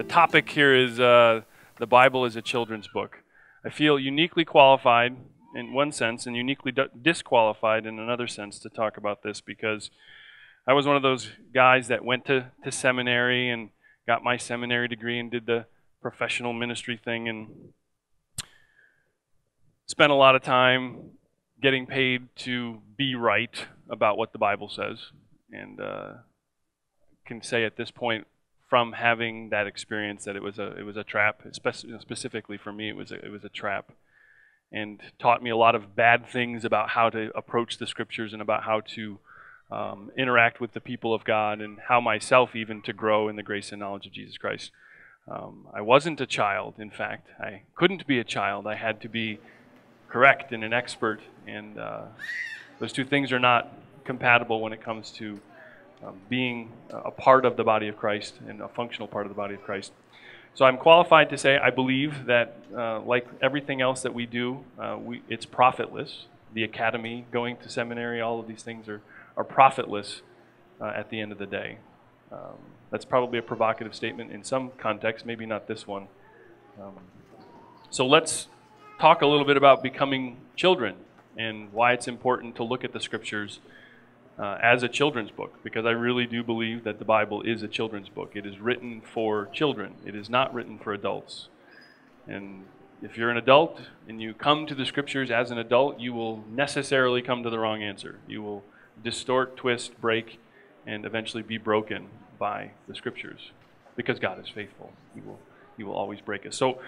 The topic here is uh, the Bible is a children's book. I feel uniquely qualified in one sense and uniquely disqualified in another sense to talk about this because I was one of those guys that went to, to seminary and got my seminary degree and did the professional ministry thing and spent a lot of time getting paid to be right about what the Bible says. And uh, can say at this point, from having that experience, that it was a it was a trap. Spe- specifically for me, it was a, it was a trap, and taught me a lot of bad things about how to approach the scriptures and about how to um, interact with the people of God and how myself even to grow in the grace and knowledge of Jesus Christ. Um, I wasn't a child, in fact. I couldn't be a child. I had to be correct and an expert, and uh, those two things are not compatible when it comes to um, being a part of the body of Christ and a functional part of the body of Christ. So I'm qualified to say I believe that, uh, like everything else that we do, uh, we, it's profitless. The academy, going to seminary, all of these things are, are profitless uh, at the end of the day. Um, that's probably a provocative statement in some contexts, maybe not this one. Um, so let's talk a little bit about becoming children and why it's important to look at the scriptures uh, as a children's book because I really do believe that the Bible is a children's book. It is written for children, it is not written for adults. And if you're an adult and you come to the scriptures as an adult, you will necessarily come to the wrong answer. You will distort, twist, break, and eventually be broken by the scriptures because God is faithful. He will, he will always break us. So,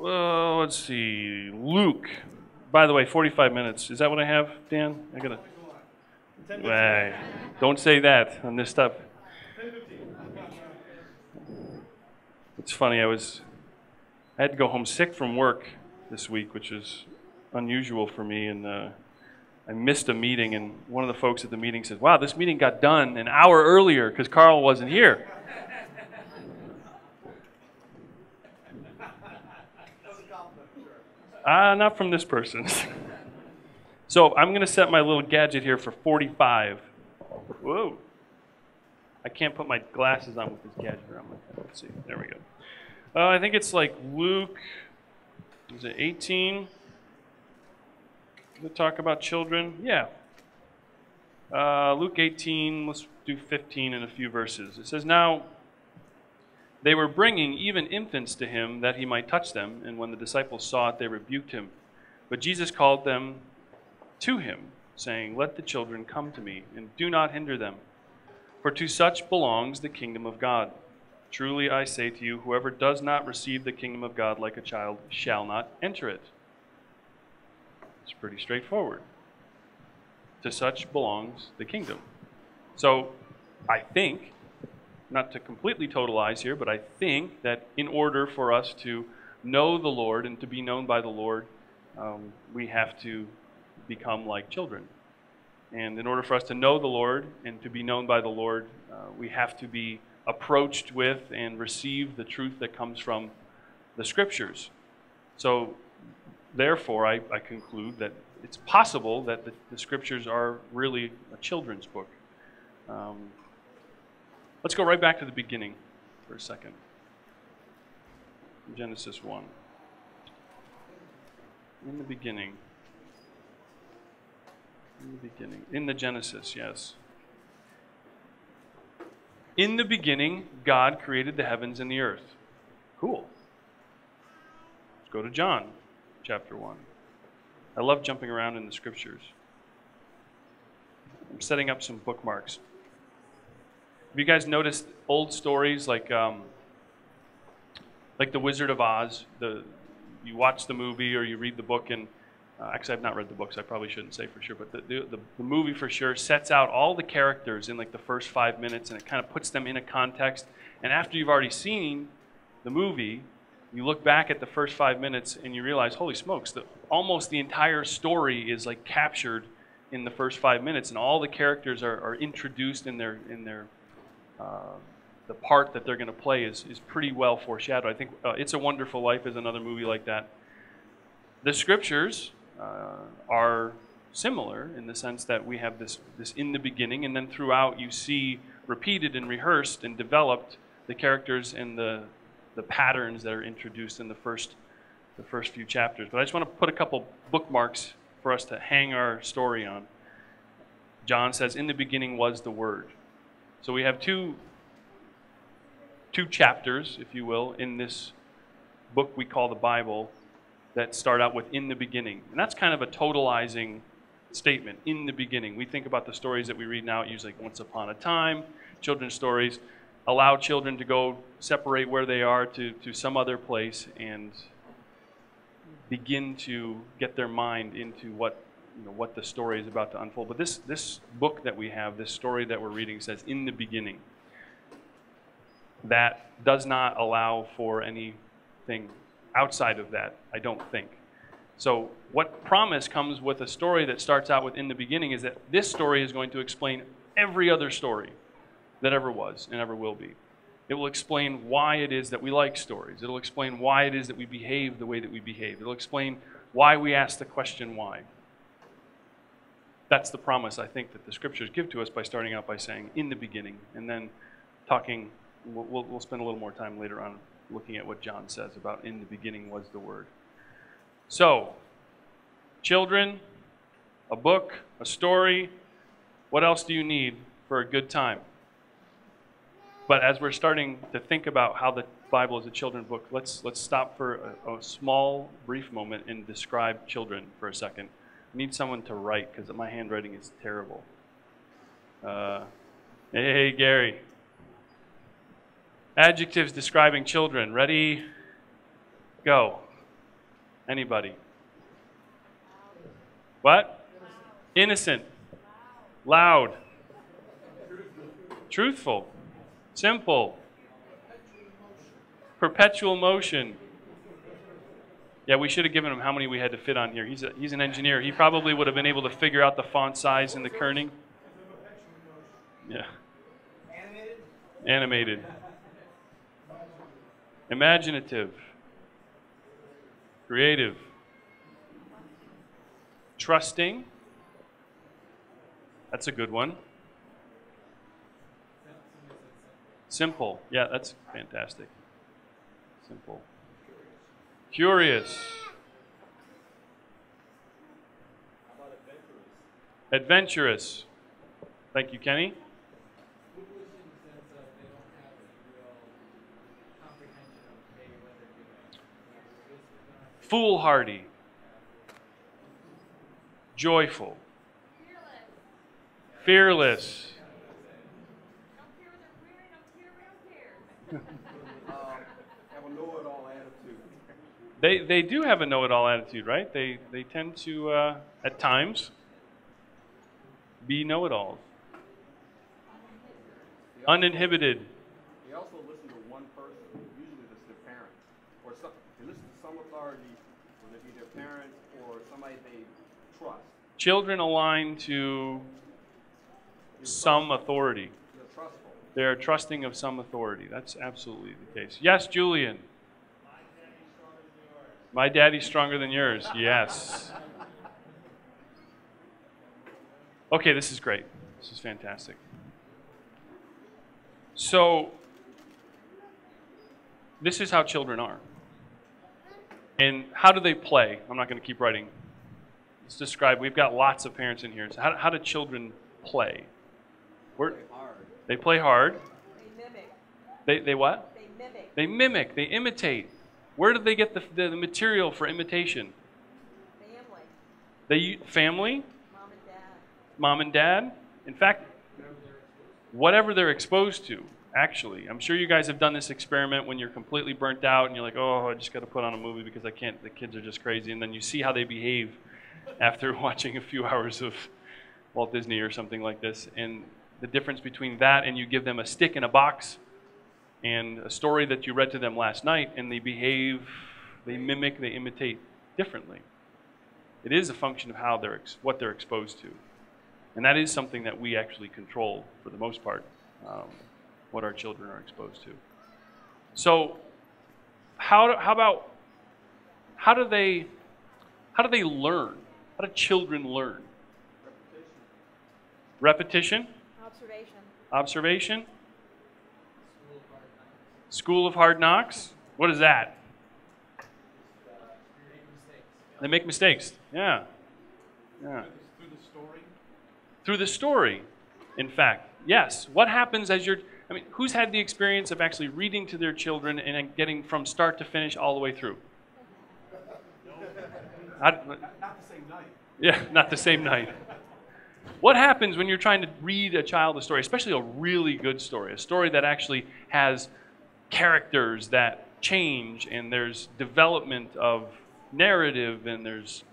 let's see. Luke. By the way, 45 minutes. Is that what I have, Dan? I gotta. Right. Don't say that on this stuff. It's funny. I was. I had to go home sick from work this week, which is unusual for me, and uh, I missed a meeting. And one of the folks at the meeting said, "Wow, this meeting got done an hour earlier because Karl wasn't here." Ah, uh, not from this person. so I'm going to set my little gadget here for 45. Whoa. I can't put my glasses on with this gadget around my head. Let's see. There we go. Uh, I think it's like Luke, is it 18? To talk about children? Yeah. Uh, Luke 18, let's do 15 in a few verses. It says, Now they were bringing even infants to him that he might touch them, and when the disciples saw it, they rebuked him. But Jesus called them to him, saying, Let the children come to me, and do not hinder them, for to such belongs the kingdom of God. Truly I say to you, whoever does not receive the kingdom of God like a child shall not enter it. It's pretty straightforward. To such belongs the kingdom. So I think not to completely totalize here, but I think that in order for us to know the Lord and to be known by the Lord, um, we have to become like children. And in order for us to know the Lord and to be known by the Lord, uh, we have to be approached with and receive the truth that comes from the Scriptures. So, therefore, I, I conclude that it's possible that the, the Scriptures are really a children's book. Um, Let's go right back to the beginning for a second. Genesis 1. In the beginning. In the beginning. In the Genesis, yes. In the beginning, God created the heavens and the earth. Cool. Let's go to John chapter 1. I love jumping around in the scriptures. I'm setting up some bookmarks. Have you guys noticed old stories like um, like The Wizard of Oz? The you watch the movie or you read the book, and uh, actually I've not read the books. I probably shouldn't say for sure, but the, the, the movie for sure sets out all the characters in like the first five minutes, and it kind of puts them in a context. And after you've already seen the movie, you look back at the first five minutes and you realize, holy smokes, the, almost the entire story is like captured in the first five minutes, and all the characters are, are introduced in their in their uh, the part that they're going to play is, is pretty well foreshadowed. I think uh, It's a Wonderful Life is another movie like that. The scriptures Uh, are similar in the sense that we have this, this in the beginning, and then throughout you see repeated and rehearsed and developed the characters and the, the patterns that are introduced in the first, the first few chapters. But I just want to put a couple bookmarks for us to hang our story on. John says, In the beginning was the Word. So we have two, two chapters, if you will, in this book we call the Bible that start out with in the beginning. And that's kind of a totalizing statement, in the beginning. We think about the stories that we read now, usually like once upon a time, children's stories. Allow children to go separate where they are to, to some other place and begin to get their mind into what you know what the story is about to unfold. But this this book that we have, this story that we're reading says in the beginning. That does not allow for anything outside of that, I don't think. So what promise comes with a story that starts out with in the beginning is that this story is going to explain every other story that ever was and ever will be. It will explain why it is that we like stories. It'll explain why it is that we behave the way that we behave. It'll explain why we ask the question why. That's the promise I think that the scriptures give to us by starting out by saying in the beginning and then talking. We'll, we'll spend a little more time later on looking at what John says about in the beginning was the Word. So, children, a book, a story, what else do you need for a good time? But as we're starting to think about how the Bible is a children's book, let's, let's stop for a, a small, brief moment and describe children for a second. I need someone to write because my handwriting is terrible. Uh, hey, Gary. Adjectives describing children. Ready? Go. Anybody? What? Innocent. Loud. Truthful. Simple. Perpetual motion. Yeah, we should have given him how many we had to fit on here. He's, a, he's an engineer. He probably would have been able to figure out the font size and the kerning. Yeah. Animated. Animated. Imaginative. Creative. Trusting. That's a good one. Simple. Yeah, that's fantastic. Simple. Curious. Adventurous. Thank you, Kenny. Foolhardy. Joyful. Fearless. They, they do have a know-it-all attitude, right? They, they tend to, uh, at times, be know-it-alls. Uninhibited. They also listen to one person, usually it's their parent, or some, they listen to some authority, whether it be their parents or somebody they trust. Children align to some authority. They're trustful. They are trusting of some authority. That's absolutely the case. Yes, Julian. My daddy's stronger than yours. Yes. Okay, this is great. This is fantastic. So, this is how children are. And how do they play? I'm not going to keep writing. Let's describe. We've got lots of parents in here. So how, how do children play? Where, hard. They play hard. They mimic. They, they what? They mimic. They mimic. They imitate. Where did they get the, the, the material for imitation? Family. They family, Mom and dad. mom and dad. In fact, whatever they're exposed to. Actually, I'm sure you guys have done this experiment when you're completely burnt out and you're like, "Oh, I just got to put on a movie because I can't. The kids are just crazy." And then you see how they behave after watching a few hours of Walt Disney or something like this, and the difference between that and you give them a stick in a box and a story that you read to them last night, and they behave, they mimic, they imitate differently. It is a function of how they're what they're exposed to, and that is something that we actually control for the most part, um, what our children are exposed to. So, how do, how about how do they how do they learn? How do children learn? Repetition. Observation. Observation. School of Hard Knocks. What is that? They make mistakes. Yeah. Yeah. Through the story. Through the story, in fact. Yes. What happens as you're. I mean, who's had the experience of actually reading to their children and getting from start to finish all the way through? I, Not the same night. yeah, not the same night. What happens when you're trying to read a child a story, especially a really good story, a story that actually has characters that change and there's development of narrative and there's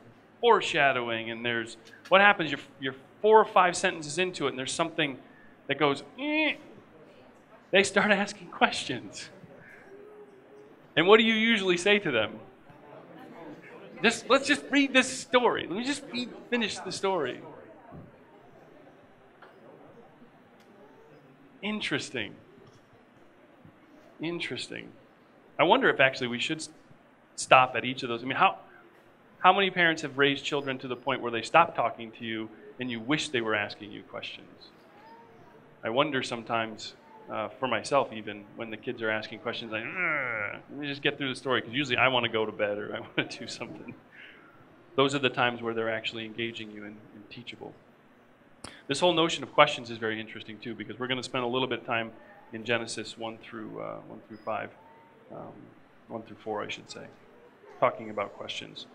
foreshadowing and there's what happens you're, you're four or five sentences into it and there's something that goes eh, they start asking questions. And what do you usually say to them? Just let's just read this story. Let me just read, finish the story. Interesting. Interesting. I wonder if actually we should stop at each of those. I mean how how many parents have raised children to the point where they stop talking to you and you wish they were asking you questions? I wonder sometimes, uh, for myself even, when the kids are asking questions, "Ugh, let me just get through the story, because usually I want to go to bed or I want to do something. Those are the times where they're actually engaging you and, and teachable. This whole notion of questions is very interesting too, because we're going to spend a little bit of time in Genesis 1 through, uh, 1 through 5, um, 1 through 4, I should say, talking about questions.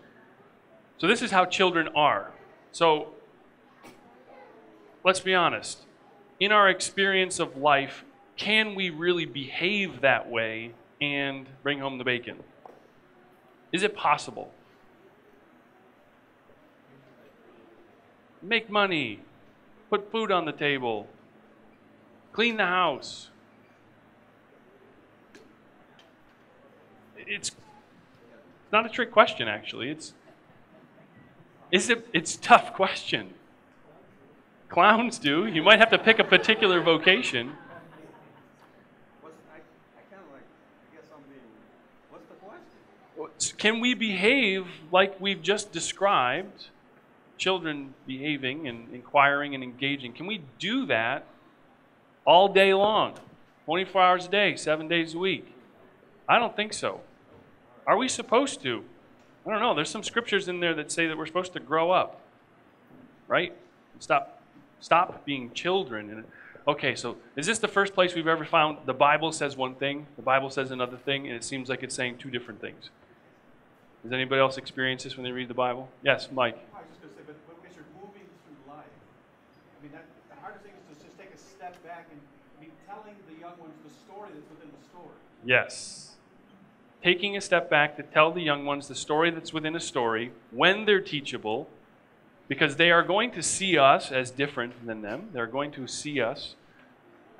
So this is how children are. So let's be honest. In our experience of life, can we really behave that way and bring home the bacon? Is it possible? Make money, put food on the table, clean the house. It's not a trick question, actually. It's is it? It's a tough question. Clowns do. You might have to pick a particular vocation. What's, I, I kind of like, I guess I'm being, what's the question? Can we behave like we've just described? Children behaving and inquiring and engaging. Can we do that all day long? 24 hours a day, seven days a week? I don't think so. Are we supposed to? I don't know. There's some scriptures in there that say that we're supposed to grow up, right? Stop, stop being children. Okay, so is this the first place we've ever found the Bible says one thing, the Bible says another thing, and it seems like it's saying two different things? Does anybody else experience this when they read the Bible? Yes, Mike. I was just gonna say, but, but as you're moving through life, I mean, that, the hardest thing is to just take a step back and be telling the young ones the story that's within the story. Yes. Taking a step back to tell the young ones the story that's within a story when they're teachable, because they are going to see us as different than them. They're going to see us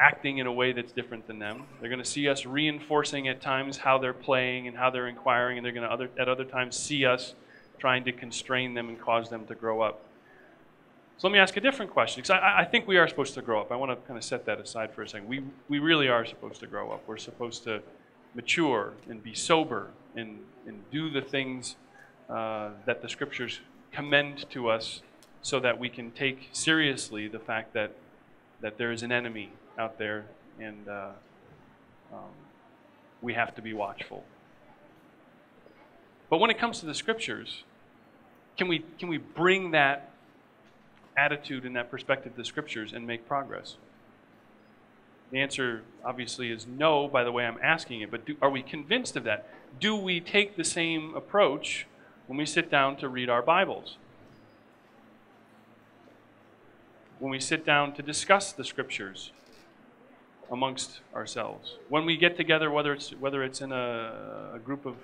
acting in a way that's different than them. They're going to see us reinforcing at times how they're playing and how they're inquiring, and they're going to other, at other times see us trying to constrain them and cause them to grow up. So let me ask a different question, because I, I think we are supposed to grow up. I want to kind of set that aside for a second. We, we really are supposed to grow up. We're supposed to mature and be sober and, and do the things uh, that the scriptures commend to us so that we can take seriously the fact that, that there is an enemy out there and uh, um, we have to be watchful. But when it comes to the scriptures, can we, can we bring that attitude and that perspective to the scriptures and make progress? The answer obviously is no by the way I'm asking it, but do, are we convinced of that? Do we take the same approach when we sit down to read our Bibles? When we sit down to discuss the scriptures amongst ourselves? When we get together, whether it's, whether it's in a, a group of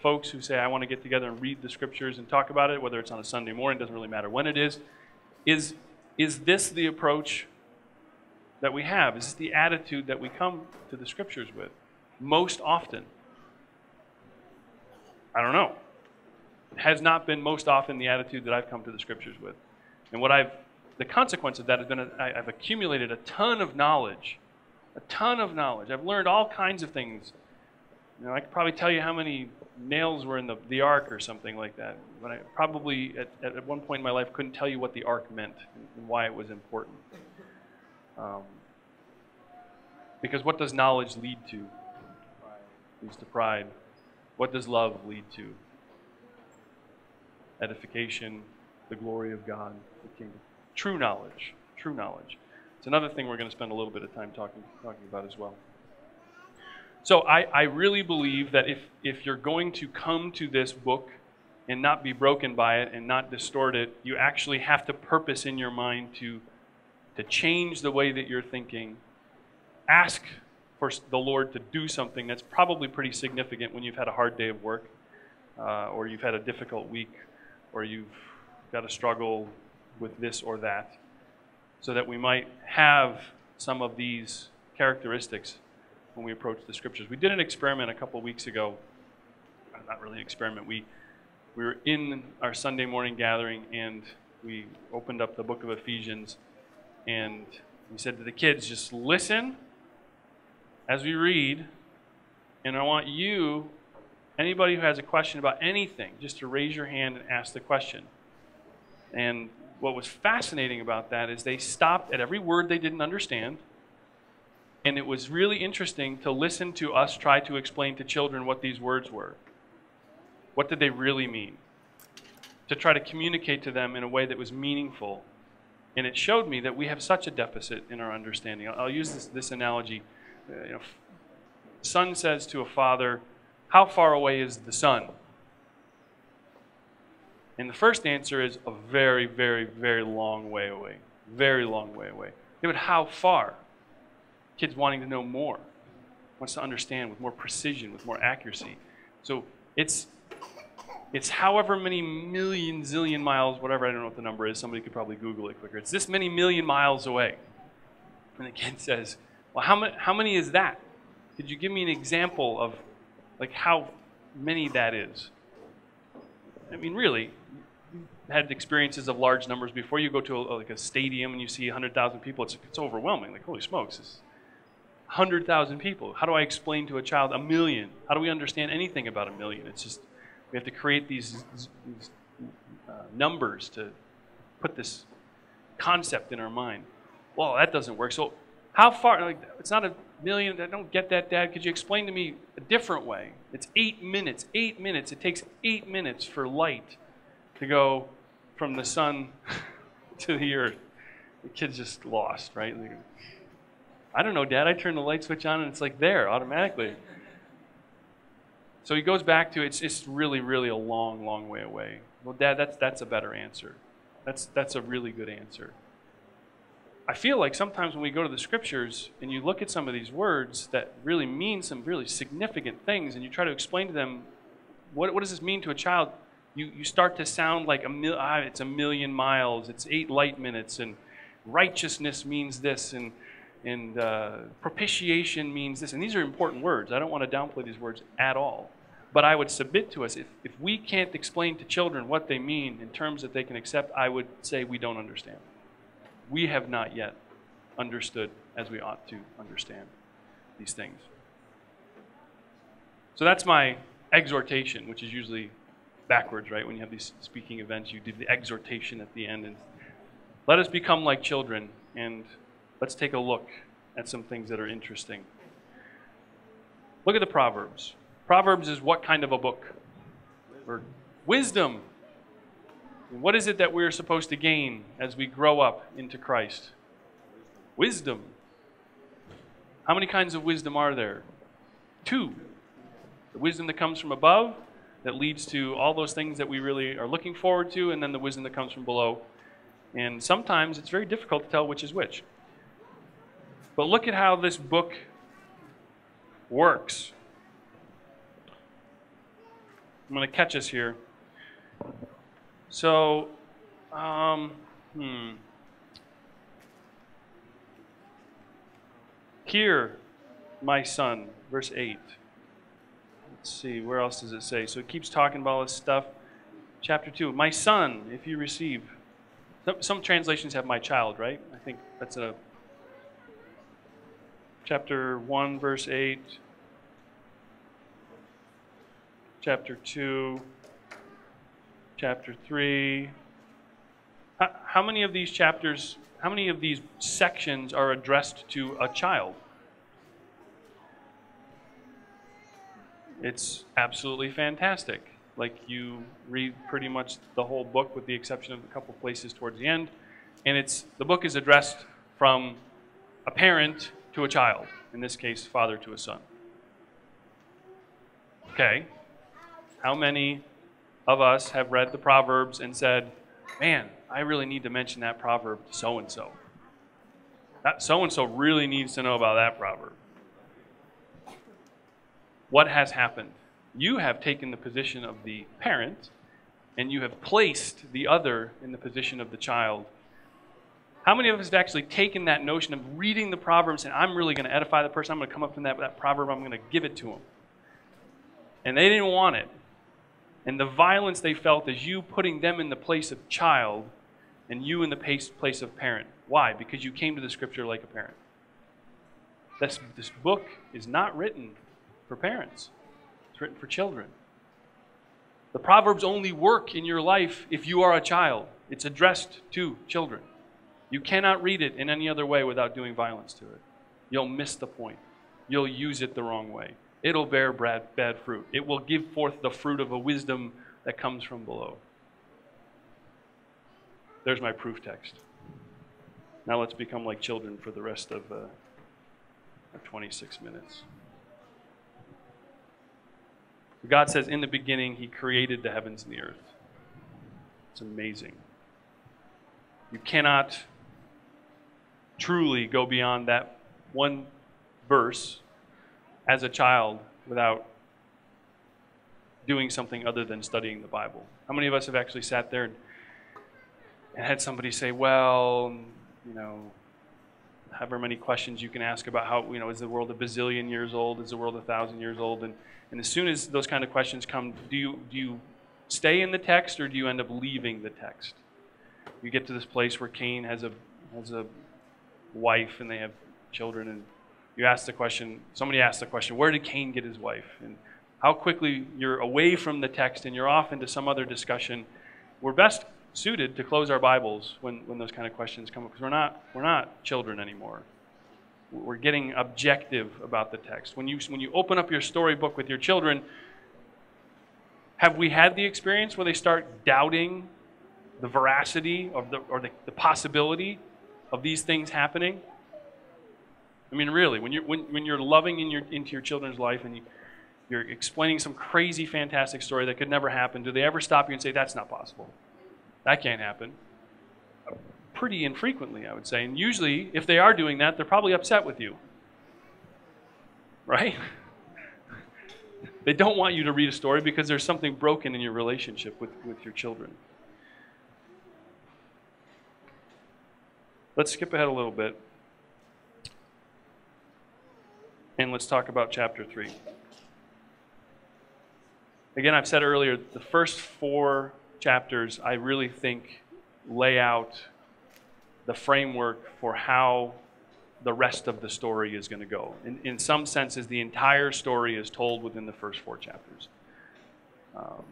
folks who say, I want to get together and read the scriptures and talk about it, whether it's on a Sunday morning, doesn't really matter when it is, is, is this the approach that we have? Is this the attitude that we come to the scriptures with most often? I don't know. It has not been most often the attitude that I've come to the scriptures with. And what I've, the consequence of that has been I've accumulated a ton of knowledge, a ton of knowledge. I've learned all kinds of things. You know, I could probably tell you how many nails were in the, the ark or something like that. But I probably, at, at one point in my life, couldn't tell you what the ark meant and why it was important. Um, because what does knowledge lead to? leads to pride. What does love lead to? Edification, the glory of God, the kingdom. True knowledge. True knowledge. It's another thing we're going to spend a little bit of time talking, talking about as well. So I, I really believe that if, if you're going to come to this book and not be broken by it and not distort it, you actually have to purpose in your mind to, to change the way that you're thinking. Ask for the Lord to do something that's probably pretty significant when you've had a hard day of work, uh, or you've had a difficult week, or you've got to struggle with this or that, so that we might have some of these characteristics when we approach the scriptures. We did an experiment a couple weeks ago. Uh, not really an experiment. We we were in our Sunday morning gathering and we opened up the book of Ephesians and we said to the kids, just listen as we read, and I want you, anybody who has a question about anything, just to raise your hand and ask the question. And what was fascinating about that is they stopped at every word they didn't understand. And it was really interesting to listen to us try to explain to children what these words were. What did they really mean? To try to communicate to them in a way that was meaningful. And it showed me that we have such a deficit in our understanding. I'll use this, this analogy. Uh, you know, son says to a father, How far away is the sun? And the first answer is a very, very, very long way away. Very long way away. Yeah, but how far? Kids wanting to know more, wants to understand with more precision, with more accuracy. So it's it's however many million zillion miles, whatever I don't know what the number is. Somebody could probably Google it quicker. It's this many million miles away. And the kid says, "Well, how? How many is that? Could you give me an example of like how many that is?" I mean, really, had experiences of large numbers before. You go to a, like a stadium and you see 100,000 people, it's, it's overwhelming. Like, holy smokes, it's 100,000 people. How do I explain to a child a million? How do we understand anything about a million? It's just, we have to create these, these uh, numbers to put this concept in our mind. Well, that doesn't work. So, how far? Like, it's not a million. I don't get that, Dad. Could you explain to me a different way? It's eight minutes. Eight minutes. It takes eight minutes for light to go from the sun to the earth. The kid's just lost, right? I don't know, Dad. I turn the light switch on and it's like there automatically. So he goes back to it's it's really, really a long, long way away. Well, Dad, that's that's a better answer. That's that's a really good answer. I feel like sometimes when we go to the scriptures and you look at some of these words that really mean some really significant things and you try to explain to them what, what does this mean to a child, you, you start to sound like a mil, ah, it's a million miles, it's eight light minutes, and righteousness means this, and, and uh, propitiation means this. And these are important words. I don't want to downplay these words at all. But I would submit to us if, if we can't explain to children what they mean in terms that they can accept, I would say we don't understand. We have not yet understood as we ought to understand these things. So that's my exhortation, which is usually backwards, right? When you have these speaking events, you do the exhortation at the end. And let us become like children, and let's take a look at some things that are interesting. Look at the Proverbs. Proverbs is what kind of a book? Or wisdom. What is it that we're supposed to gain as we grow up into Christ? Wisdom. How many kinds of wisdom are there? Two. The wisdom that comes from above, that leads to all those things that we really are looking forward to, and then the wisdom that comes from below. And sometimes it's very difficult to tell which is which. But look at how this book works. I'm going to catch us here. So, um, hmm. Hear, my son, verse 8. Let's see, where else does it say? So it keeps talking about all this stuff. Chapter 2, my son, if you receive. Some, some translations have my child, right? I think that's a. Chapter 1, verse 8. Chapter 2. Chapter 3. How, how many of these chapters, how many of these sections are addressed to a child? It's absolutely fantastic. Like you read pretty much the whole book with the exception of a couple places towards the end. And it's the book is addressed from a parent to a child, in this case, father to a son. Okay. How many of us have read the Proverbs and said, man, I really need to mention that proverb to so and so? That so and so really needs to know about that proverb. What has happened? You have taken the position of the parent and you have placed the other in the position of the child. How many of us have actually taken that notion of reading the proverb and saying, I'm really going to edify the person, I'm going to come up from that, that proverb, I'm going to give it to them? And they didn't want it. And the violence they felt is you putting them in the place of child and you in the place of parent. Why? Because you came to the scripture like a parent. This, this book is not written for parents, it's written for children. The Proverbs only work in your life if you are a child, it's addressed to children. You cannot read it in any other way without doing violence to it. You'll miss the point. You'll use it the wrong way. It'll bear bad, bad fruit. It will give forth the fruit of a wisdom that comes from below. There's my proof text. Now let's become like children for the rest of uh, 26 minutes. God says, In the beginning, He created the heavens and the earth. It's amazing. You cannot truly go beyond that one verse as a child without doing something other than studying the Bible. How many of us have actually sat there and, and had somebody say, Well, you know, however many questions you can ask about how, you know, is the world a bazillion years old? Is the world a thousand years old? And, and as soon as those kind of questions come, do you, do you stay in the text or do you end up leaving the text? You get to this place where Cain has a, has a wife and they have children, and you ask the question, somebody asks the question, where did Cain get his wife? And how quickly you're away from the text and you're off into some other discussion. We're best suited to close our Bibles when, when those kind of questions come up because we're not, we're not children anymore. We're getting objective about the text. When you, when you open up your storybook with your children, have we had the experience where they start doubting the veracity of the, or the, the possibility of these things happening? I mean, really, when you're, when, when you're loving in your, into your children's life and you, you're explaining some crazy, fantastic story that could never happen, do they ever stop you and say, that's not possible? That can't happen. Pretty infrequently, I would say. And usually, if they are doing that, they're probably upset with you. Right? they don't want you to read a story because there's something broken in your relationship with, with your children. Let's skip ahead a little bit. And let's talk about chapter 3. Again, I've said earlier, the first four chapters, I really think, lay out the framework for how the rest of the story is going to go. In, in some senses, the entire story is told within the first four chapters. Um,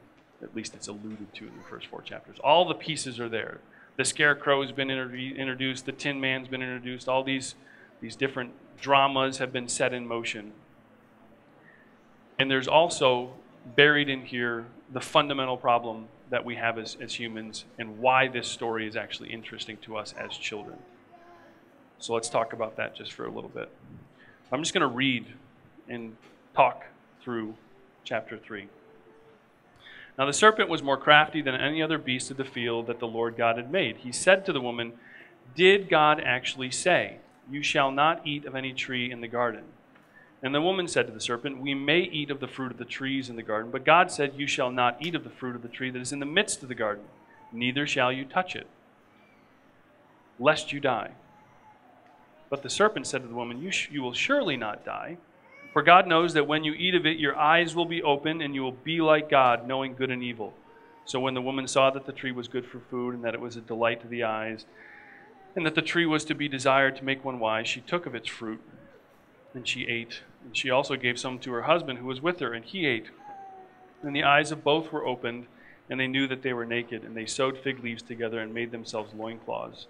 at least it's alluded to in the first four chapters. All the pieces are there. The scarecrow has been introduced, the tin man's been introduced, all these, these different dramas have been set in motion. And there's also buried in here the fundamental problem that we have as, as humans and why this story is actually interesting to us as children. So let's talk about that just for a little bit. I'm just going to read and talk through chapter 3. Now the serpent was more crafty than any other beast of the field that the Lord God had made. He said to the woman, Did God actually say, You shall not eat of any tree in the garden? And the woman said to the serpent, We may eat of the fruit of the trees in the garden, but God said, You shall not eat of the fruit of the tree that is in the midst of the garden, neither shall you touch it, lest you die. But the serpent said to the woman, You, you will surely not die, for God knows that when you eat of it, your eyes will be open, and you will be like God, knowing good and evil. So when the woman saw that the tree was good for food, and that it was a delight to the eyes, and that the tree was to be desired to make one wise, she took of its fruit, and she ate and she also gave some to her husband who was with her, and he ate. And the eyes of both were opened, and they knew that they were naked, and they sewed fig leaves together and made themselves loincloths.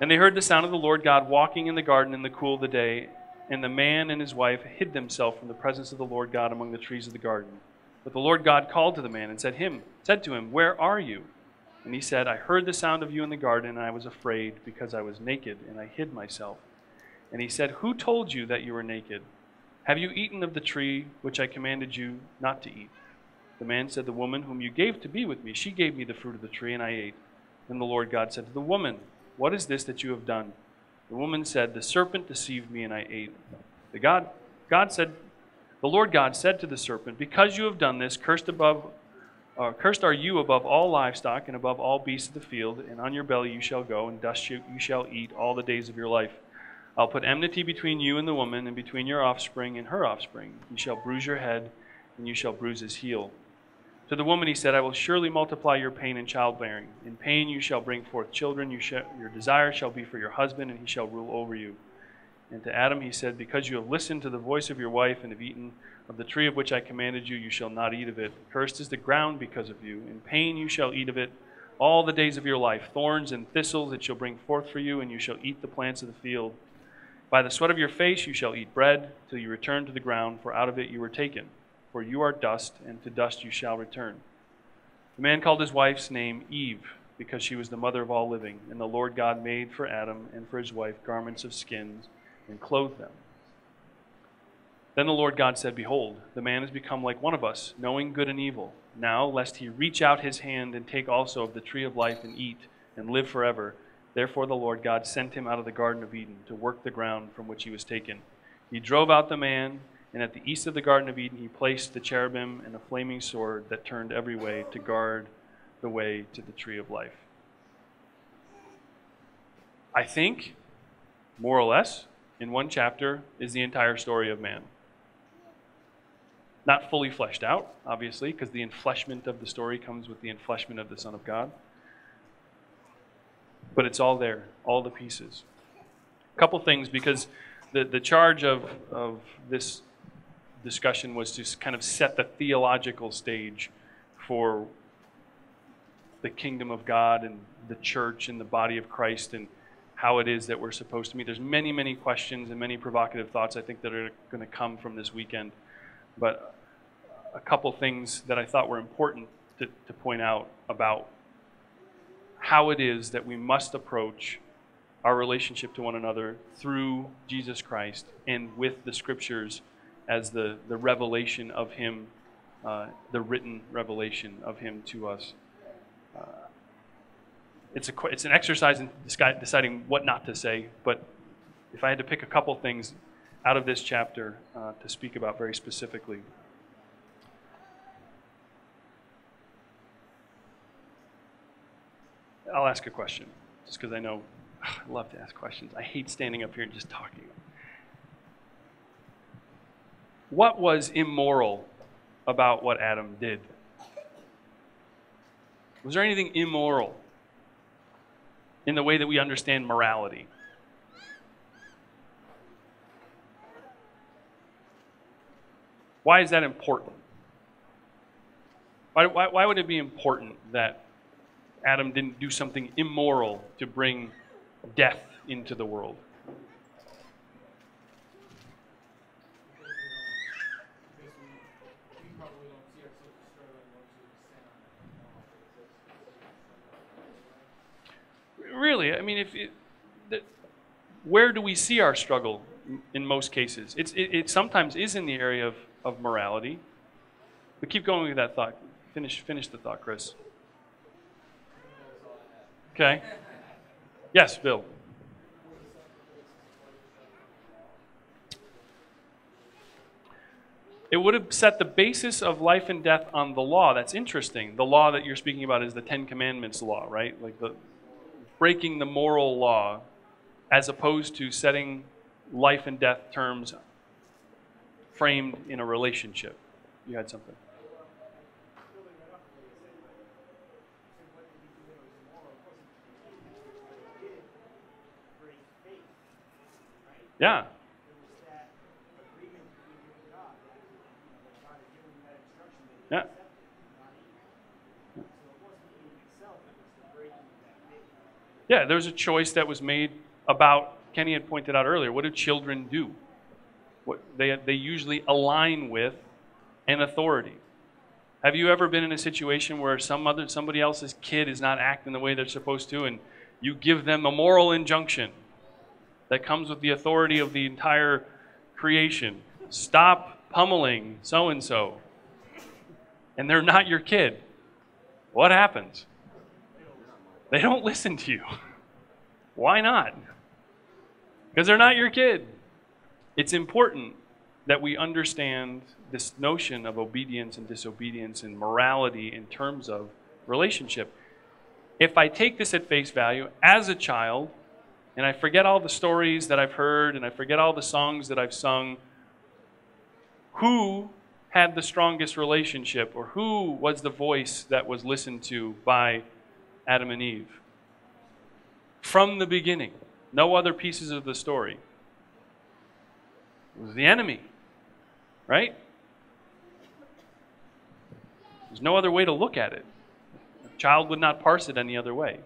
And they heard the sound of the Lord God walking in the garden in the cool of the day, And the man and his wife hid themselves from the presence of the Lord God among the trees of the garden. But the Lord God called to the man and said him said to him, Where are you? And he said, I heard the sound of you in the garden, and I was afraid, because I was naked, and I hid myself. And he said, Who told you that you were naked? Have you eaten of the tree which I commanded you not to eat? The man said, The woman whom you gave to be with me, she gave me the fruit of the tree, and I ate. Then the Lord God said to the woman, What is this that you have done? The woman said, The serpent deceived me, and I ate. The God, God said, The Lord God said to the serpent, Because you have done this, cursed above uh, cursed are you above all livestock and above all beasts of the field, and on your belly you shall go, and dust you, you shall eat all the days of your life. I'll put enmity between you and the woman, and between your offspring and her offspring. You shall bruise your head, and you shall bruise his heel. To the woman he said, I will surely multiply your pain in childbearing. In pain you shall bring forth children. You shall, your desire shall be for your husband, and he shall rule over you. And to Adam he said, Because you have listened to the voice of your wife and have eaten of the tree of which I commanded you, you shall not eat of it. Cursed is the ground because of you. In pain you shall eat of it all the days of your life. Thorns and thistles it shall bring forth for you, and you shall eat the plants of the field. By the sweat of your face you shall eat bread, till you return to the ground, for out of it you were taken. For you are dust, and to dust you shall return. The man called his wife's name Eve, because she was the mother of all living. And the Lord God made for Adam and for his wife garments of skins, and clothed them. Then the Lord God said, Behold, the man has become like one of us, knowing good and evil. Now, lest he reach out his hand and take also of the tree of life and eat, and live forever. Therefore the Lord God sent him out of the Garden of Eden to work the ground from which he was taken. He drove out the man, and at the east of the Garden of Eden he placed the cherubim and a flaming sword that turned every way to guard the way to the tree of life. I think, more or less, in one chapter is the entire story of man. Not fully fleshed out, obviously, because the enfleshment of the story comes with the enfleshment of the Son of God. But it's all there, all the pieces. A couple things, because the, the charge of, of this discussion was to kind of set the theological stage for the kingdom of God and the church and the body of Christ and how it is that we're supposed to meet. There's many, many questions and many provocative thoughts I think that are going to come from this weekend. But a couple things that I thought were important to, to point out about how it is that we must approach our relationship to one another through Jesus Christ and with the scriptures as the, the revelation of Him, uh, the written revelation of Him to us. Uh, it's, a, it's an exercise in deciding what not to say, but if I had to pick a couple things out of this chapter uh, to speak about very specifically, I'll ask a question, just because I know I love to ask questions. I hate standing up here and just talking. What was immoral about what Adam did? Was there anything immoral in the way that we understand morality? Why is that important? Why, why, why would it be important that Adam didn't do something immoral to bring death into the world. Really, I mean, if it, the, where do we see our struggle in most cases? It's, it, it sometimes is in the area of, of morality. But keep going with that thought. Finish, finish the thought, Chris. Okay. Yes, Bill. It would have set the basis of life and death on the law. That's interesting. The law that you're speaking about is the Ten Commandments law, right? Like the breaking the moral law, as opposed to setting life and death terms framed in a relationship. You had something. Yeah. Yeah. Yeah, there's a choice that was made about, Kenny had pointed out earlier, what do children do? What, they, they usually align with an authority. Have you ever been in a situation where some other somebody else's kid is not acting the way they're supposed to, and you give them a moral injunction that comes with the authority of the entire creation? Stop pummeling so and so. And they're not your kid. What happens? They don't listen to you. Why not? Because they're not your kid. It's important that we understand this notion of obedience and disobedience and morality in terms of relationship. If I take this at face value as a child, and I forget all the stories that I've heard, and I forget all the songs that I've sung, who had the strongest relationship, or who was the voice that was listened to by Adam and Eve? From the beginning, no other pieces of the story. It was the enemy, right? There's no other way to look at it. A child would not parse it any other way.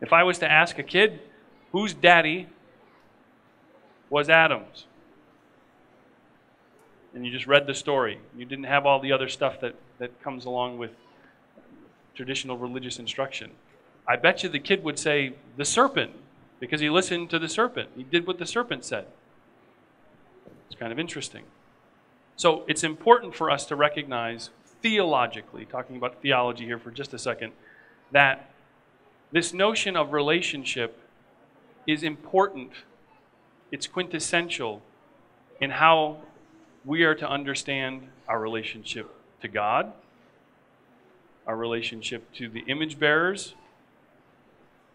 If I was to ask a kid, whose daddy was Adam's? And you just read the story. You didn't have all the other stuff that, that comes along with traditional religious instruction. I bet you the kid would say, the serpent, because he listened to the serpent. He did what the serpent said. It's kind of interesting. So it's important for us to recognize theologically, talking about theology here for just a second, that this notion of relationship is important. It's quintessential in how we are to understand our relationship to God, our relationship to the image bearers.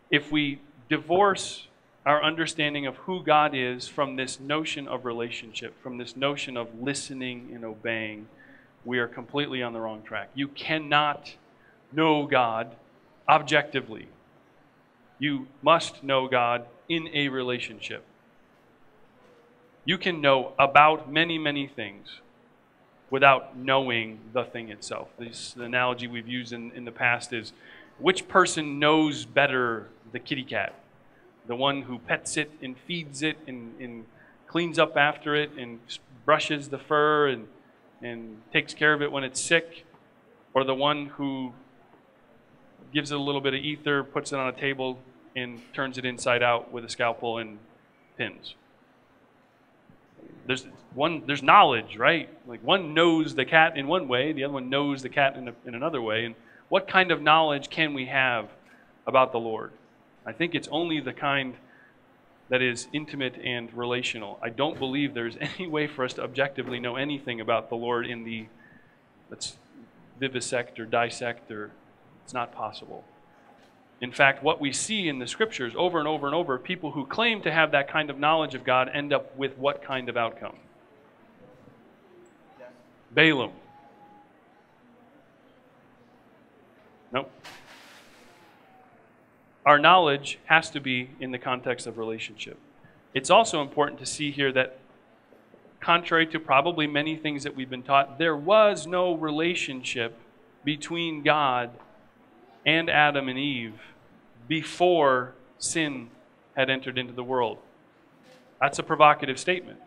If we divorce our understanding of who God is from this notion of relationship, from this notion of listening and obeying, we are completely on the wrong track. You cannot know God objectively. You must know God in a relationship. You can know about many, many things without knowing the thing itself. This the analogy we've used in, in the past is which person knows better the kitty cat? The one who pets it and feeds it and, and cleans up after it and brushes the fur and, and takes care of it when it's sick, or the one who gives it a little bit of ether, puts it on a table, and turns it inside out with a scalpel and pins. There's one. There's knowledge, right? Like one knows the cat in one way, the other one knows the cat in, a, in another way. And what kind of knowledge can we have about the Lord? I think it's only the kind that is intimate and relational. I don't believe there's any way for us to objectively know anything about the Lord in the let's vivisect or dissect or it's not possible. In fact, what we see in the scriptures over and over and over, people who claim to have that kind of knowledge of God end up with what kind of outcome? Balaam. Nope. Our knowledge has to be in the context of relationship. It's also important to see here that, contrary to probably many things that we've been taught, there was no relationship between God and Adam and Eve before sin had entered into the world. That's a provocative statement.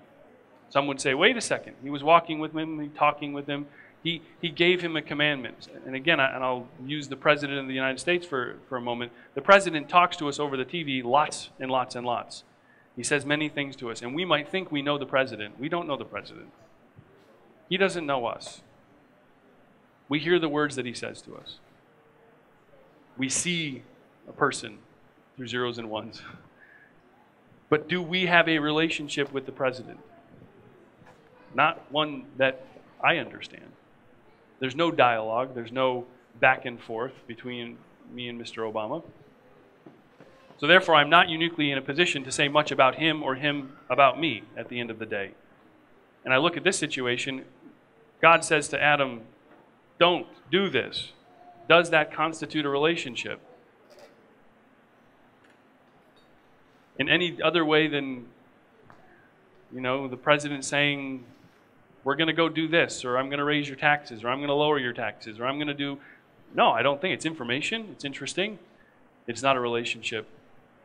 Some would say, wait a second. He was walking with him, he talking with him. He, he gave him a commandment. And again, I, and I'll use the President of the United States for, for a moment. The President talks to us over the TV lots and lots and lots. He says many things to us. And we might think we know the President. We don't know the President. He doesn't know us. We hear the words that he says to us. We see a person through zeros and ones. But do we have a relationship with the president? Not one that I understand. There's no dialogue, there's no back and forth between me and Mr. Obama. So, therefore, I'm not uniquely in a position to say much about him or him about me at the end of the day. And I look at this situation, God says to Adam, Don't do this. Does that constitute a relationship? In any other way than, you know, the president saying, we're going to go do this, or I'm going to raise your taxes, or I'm going to lower your taxes, or I'm going to do. No, I don't think it's information. It's interesting. It's not a relationship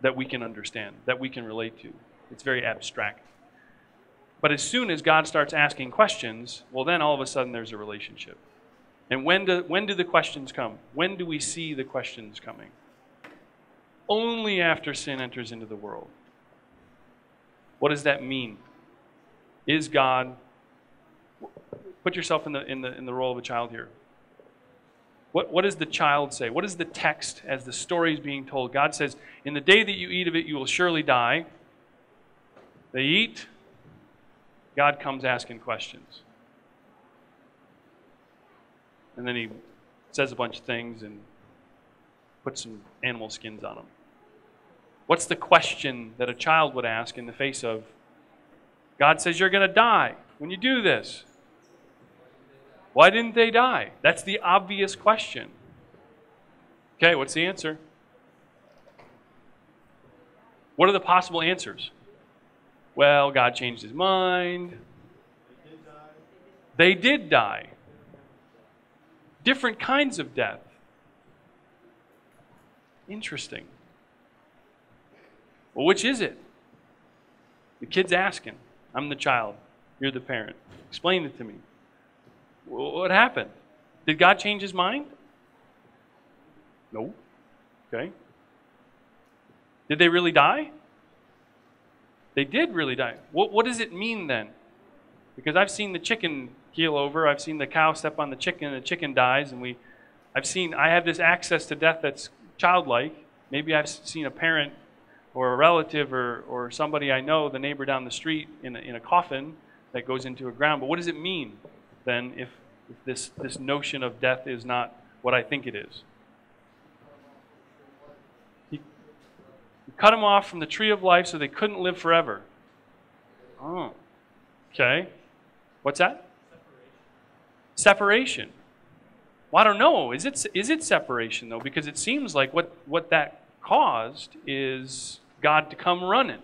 that we can understand, that we can relate to. It's very abstract. But as soon as God starts asking questions, well, then all of a sudden there's a relationship. And when do, when do the questions come? When do we see the questions coming? Only after sin enters into the world. What does that mean? Is God, put yourself in the, in the, in the role of a child here. What, what does the child say? What is the text as the story is being told? God says, In the day that you eat of it, you will surely die. They eat. God comes asking questions. And then he says a bunch of things and puts some animal skins on them. What's the question that a child would ask in the face of God says you're going to die when you do this? Why didn't they die? That's the obvious question. Okay, what's the answer? What are the possible answers? Well, God changed his mind. They did die. Different kinds of death. Interesting. Well, which is it? The kid's asking. I'm the child. You're the parent. Explain it to me. What happened? Did God change his mind? No. Okay. Did they really die? They did really die. What, what does it mean then? Because I've seen the chicken keel over, I've seen the cow step on the chicken, and the chicken dies, and we, I've seen, I have this access to death that's childlike. Maybe I've seen a parent or a relative or, or somebody I know, the neighbor down the street, in a, in a coffin that goes into a ground. But what does it mean then if, if this, this notion of death is not what I think it is? He, he cut them off from the tree of life so they couldn't live forever. Oh, okay. What's that? Separation. separation. Well, I don't know. Is it, is it separation, though? Because it seems like what, what that caused is God to come running.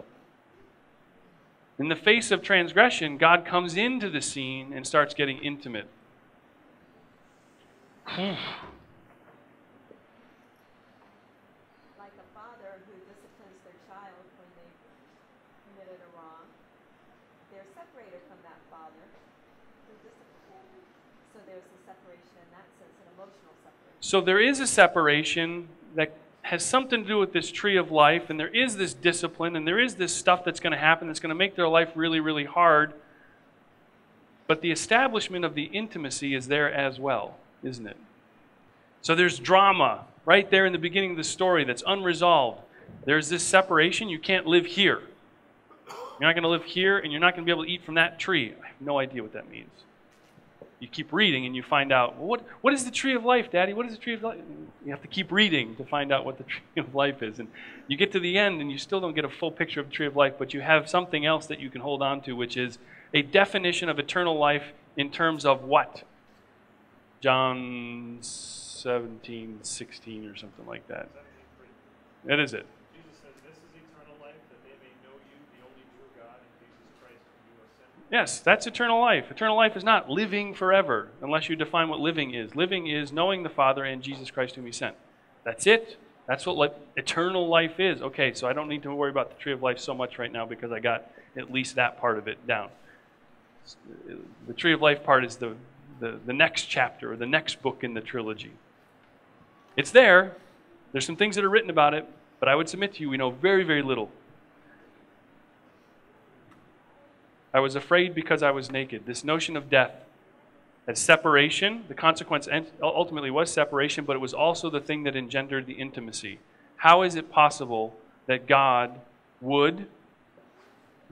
In the face of transgression, God comes into the scene and starts getting intimate. like a father who disciplines their child when they committed a wrong, they're separated from that father So there's a separation in that sense, an emotional separation. So there is a separation that has something to do with this tree of life, and there is this discipline, and there is this stuff that's going to happen that's going to make their life really, really hard. But the establishment of the intimacy is there as well, isn't it? So there's drama right there in the beginning of the story that's unresolved. There's this separation. You can't live here. You're not going to live here, and you're not going to be able to eat from that tree. I have no idea what that means you keep reading and you find out well, what what is the tree of life, Daddy? What is the tree of life? You have to keep reading to find out what the tree of life is, and you get to the end and you still don't get a full picture of the tree of life, but you have something else that you can hold on to, which is a definition of eternal life in terms of what? John 17, 16 or something like that. That is it. Yes, that's eternal life. Eternal life is not living forever, unless you define what living is. Living is knowing the Father and Jesus Christ whom He sent. That's it. That's what eternal life is. Okay, so I don't need to worry about the tree of life so much right now because I got at least that part of it down. The tree of life part is the, the, the next chapter or the next book in the trilogy. It's there. There's some things that are written about it, but I would submit to you we know very, very little I was afraid because I was naked. This notion of death as separation, the consequence ultimately was separation, but it was also the thing that engendered the intimacy. How is it possible that God would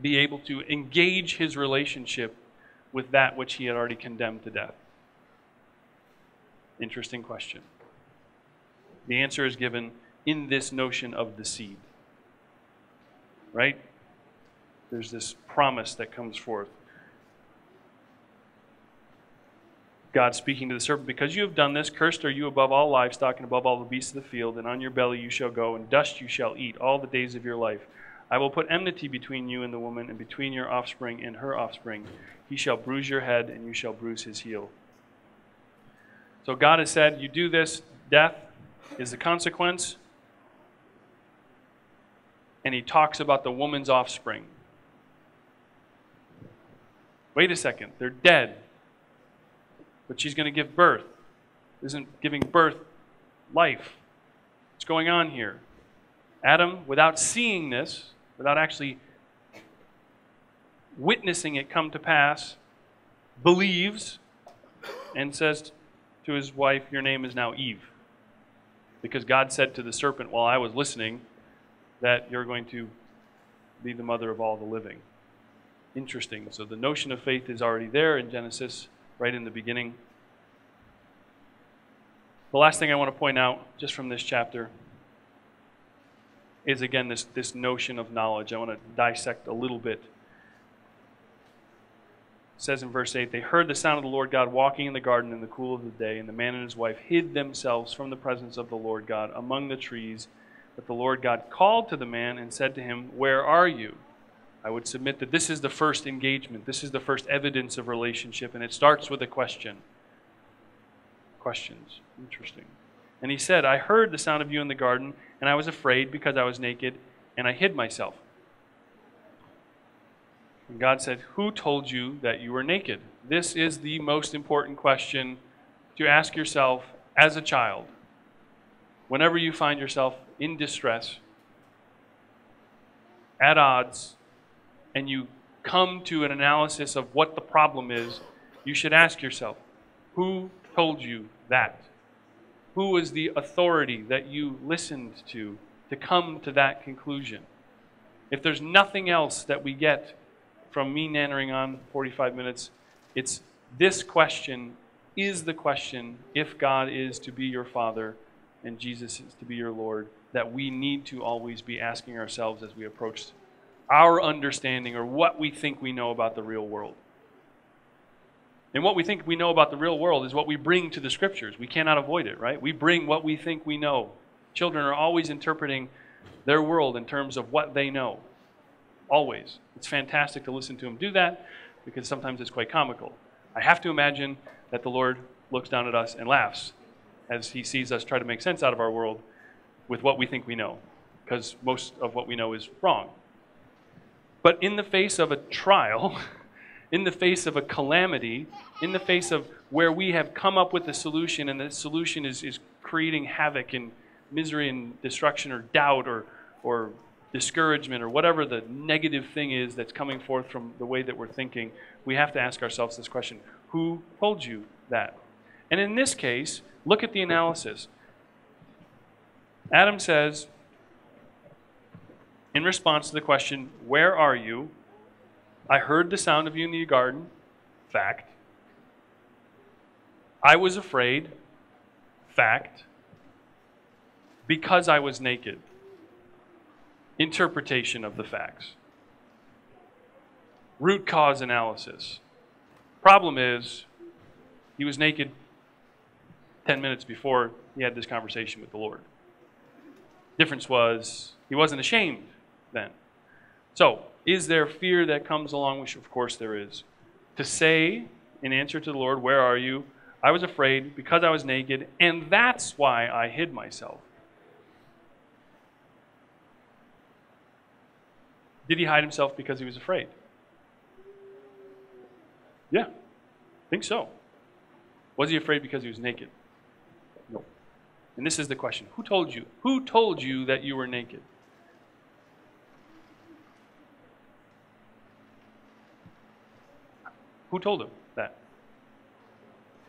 be able to engage his relationship with that which he had already condemned to death? Interesting question. The answer is given in this notion of the seed. Right? there's this promise that comes forth. God speaking to the serpent, Because you have done this, cursed are you above all livestock and above all the beasts of the field, and on your belly you shall go, and dust you shall eat all the days of your life. I will put enmity between you and the woman, and between your offspring and her offspring. He shall bruise your head, and you shall bruise his heel. So God has said, You do this, death is the consequence. And he talks about the woman's offspring. Wait a second, they're dead. But she's going to give birth. Isn't giving birth life? What's going on here? Adam, without seeing this, without actually witnessing it come to pass, believes and says to his wife, Your name is now Eve. Because God said to the serpent while I was listening that you're going to be the mother of all the living. Interesting. So the notion of faith is already there in Genesis, right in the beginning. The last thing I want to point out, just from this chapter, is again this, this notion of knowledge. I want to dissect a little bit says in verse 8 They heard the sound of the Lord God walking in the garden in the cool of the day, and the man and his wife hid themselves from the presence of the Lord God among the trees. But the Lord God called to the man and said to him, Where are you? I would submit that this is the first engagement. This is the first evidence of relationship, and it starts with a question. Questions. Interesting. And he said, I heard the sound of you in the garden, and I was afraid because I was naked, and I hid myself. And God said, Who told you that you were naked? This is the most important question to ask yourself as a child. Whenever you find yourself in distress, at odds, and you come to an analysis of what the problem is, you should ask yourself, Who told you that? Who was the authority that you listened to to come to that conclusion? If there's nothing else that we get from me nannering on 45 minutes, it's this question is the question if God is to be your Father and Jesus is to be your Lord that we need to always be asking ourselves as we approach our understanding or what we think we know about the real world. And what we think we know about the real world is what we bring to the scriptures. We cannot avoid it, right? We bring what we think we know. Children are always interpreting their world in terms of what they know. Always. It's fantastic to listen to them do that because sometimes it's quite comical. I have to imagine that the Lord looks down at us and laughs as he sees us try to make sense out of our world with what we think we know, because most of what we know is wrong. But in the face of a trial, in the face of a calamity, in the face of where we have come up with a solution and the solution is, is creating havoc and misery and destruction or doubt or, or discouragement or whatever the negative thing is that's coming forth from the way that we're thinking, we have to ask ourselves this question Who told you that? And in this case, look at the analysis. Adam says, in response to the question, Where are you? I heard the sound of you in the garden. Fact. I was afraid. Fact. Because I was naked interpretation of the facts. Root cause analysis. Problem is, he was naked 10 minutes before he had this conversation with the Lord. Difference was, he wasn't ashamed then. So, is there fear that comes along? Which, of course, there is. To say, in answer to the Lord, Where are you? I was afraid because I was naked, and that's why I hid myself. Did he hide himself because he was afraid? Yeah, I think so. Was he afraid because he was naked? No. And this is the question Who told you? Who told you that you were naked? Who told him that?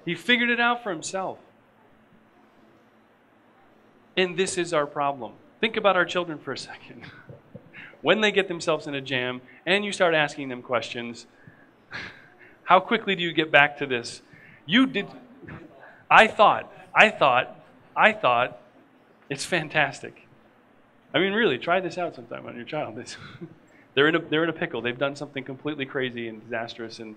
He figured it out for himself. And this is our problem. Think about our children for a second. when they get themselves in a jam and you start asking them questions, how quickly do you get back to this? You did. I thought, I thought, I thought, it's fantastic. I mean, really, try this out sometime on your child. They're, in a, they're in a pickle. They've done something completely crazy and disastrous, and,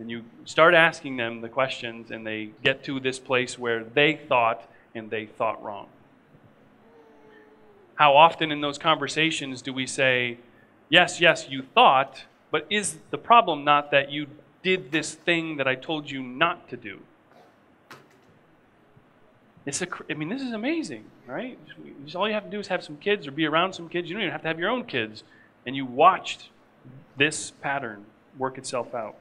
and you start asking them the questions, and they get to this place where they thought and they thought wrong. How often in those conversations do we say, Yes, yes, you thought, but is the problem not that you did this thing that I told you not to do? It's a, I mean, this is amazing, right? All you have to do is have some kids or be around some kids. You don't even have to have your own kids. And you watched this pattern work itself out.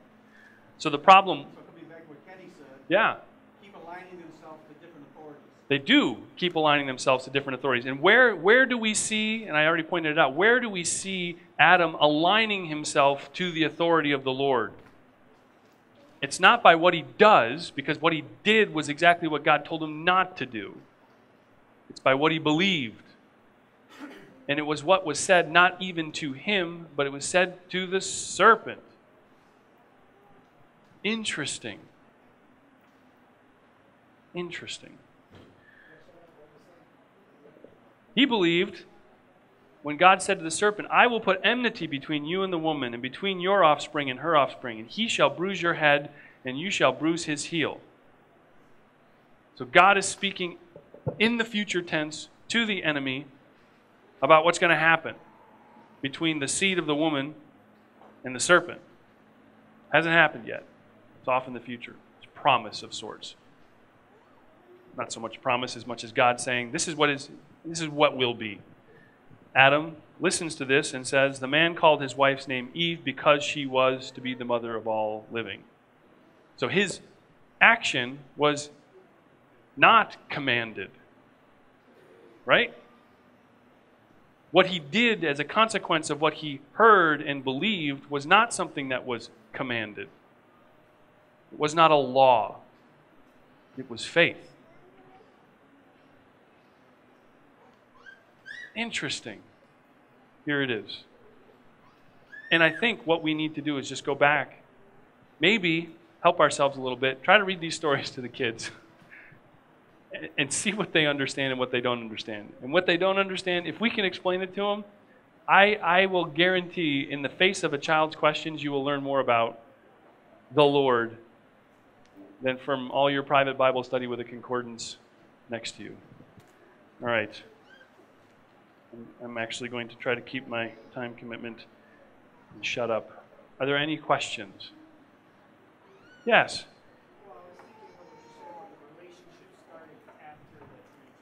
So the problem, So coming back to what Kenny said, yeah, keep aligning themselves to different authorities. they do keep aligning themselves to different authorities. And where, where do we see, and I already pointed it out, where do we see Adam aligning himself to the authority of the Lord? It's not by what he does, because what he did was exactly what God told him not to do. It's by what he believed. And it was what was said not even to him, but it was said to the serpent. Interesting. Interesting. He believed when God said to the serpent, I will put enmity between you and the woman, and between your offspring and her offspring, and he shall bruise your head, and you shall bruise his heel. So God is speaking in the future tense to the enemy about what's going to happen between the seed of the woman and the serpent. Hasn't happened yet. Off in the future. It's promise of sorts. Not so much promise as much as God saying, this is what is this is what will be. Adam listens to this and says, The man called his wife's name Eve because she was to be the mother of all living. So his action was not commanded. Right? What he did as a consequence of what he heard and believed was not something that was commanded. It was not a law. It was faith. Interesting. Here it is. And I think what we need to do is just go back, maybe help ourselves a little bit, try to read these stories to the kids, and- see what they understand and what they don't understand. And what they don't understand, if we can explain it to them, I, I will guarantee, in the face of a child's questions, you will learn more about the Lord than from all your private Bible study with a concordance next to you. All right. I'm- actually going to try to keep my time commitment and shut up. Are there any questions? Yes. Well, I was thinking of what you said about the relationship starting after the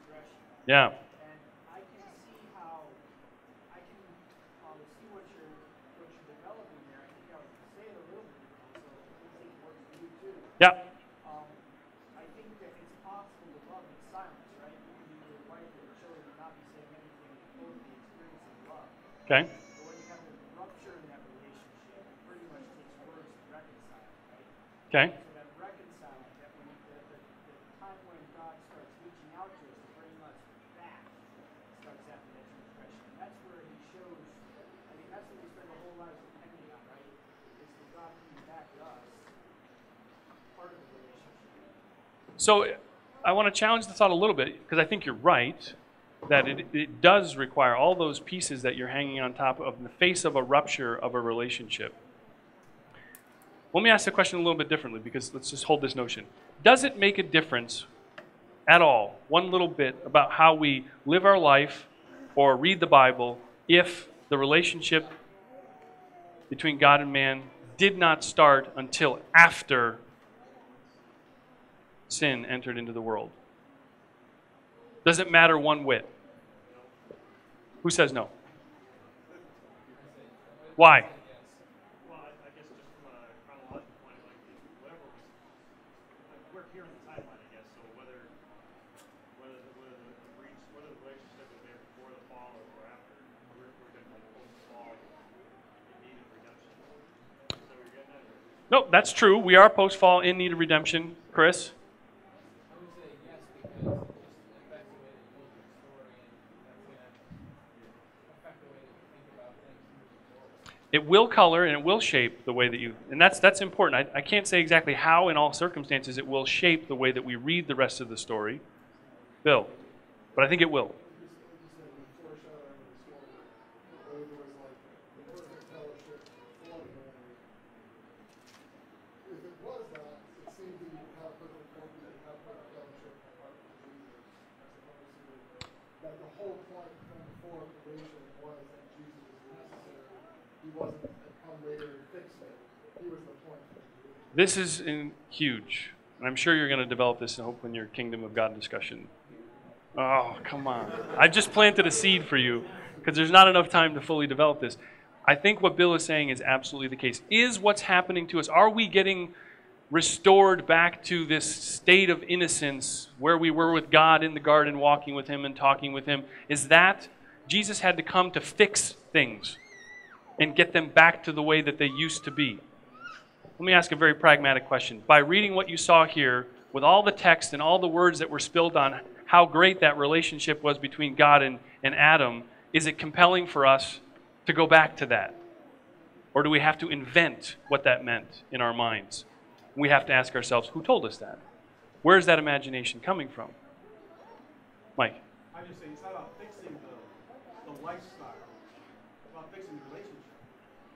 transgression. Yeah. And I can see how, I can um, see what you're, what you're developing there. I think I would say it a little bit, so I think it works for you too. Yeah. Um, I think that it's possible to love in silence, right? You can be your wife or your children and not be saying anything opposed to the experience of love. Okay. But when you have a rupture in that relationship, it pretty much takes words to reconcile, right? Okay. So that reconciling, that when the, the, the time when God starts reaching out to us to bring us back starts after that transgression. That's where He shows. I mean, that's what we spend our whole lives depending on, right? Is for God coming back to us, part of the relationship. So I want to challenge the thought a little bit because I think you're right that it, it does require all those pieces that you're hanging on top of in the face of a rupture of a relationship. Let me ask the question a little bit differently because let's just hold this notion. Does it make a difference at all, one little bit, about how we live our life or read the Bible if the relationship between God and man did not start until after sin entered into the world? Does it matter one whit? Who says no? Why? No, that's true. We are post fall in need of redemption, was, It will color and it will shape the way that you, and that's that's important. I, I can't say exactly how in all circumstances it will shape the way that we read the rest of the story, Bill, but I think it will. If it was that, it seemed to have perfect focus, it had perfect fellowship apart from Jesus, as opposed to that the whole point from before creation was that Jesus was necessary. He wasn't to come later and fix it. He was the point. This is in, huge. And I'm sure you're going to develop this in hope in your kingdom of God discussion. Oh, come on. I've just planted a seed for you because there's not enough time to fully develop this. I think what Bill is saying is absolutely the case. Is what's happening to us, are we getting restored back to this state of innocence where we were with God in the garden, walking with Him and talking with Him, is that Jesus had to come to fix things and get them back to the way that they used to be. Let me ask a very pragmatic question. By reading what you saw here, with all the text and all the words that were spilled on how great that relationship was between God and, and Adam, is it compelling for us to go back to that? Or do we have to invent what that meant in our minds? We have to ask ourselves, who told us that? Where's that imagination coming from? Mike. I just say it's not about fixing the, the lifestyle. It's about fixing the relationship.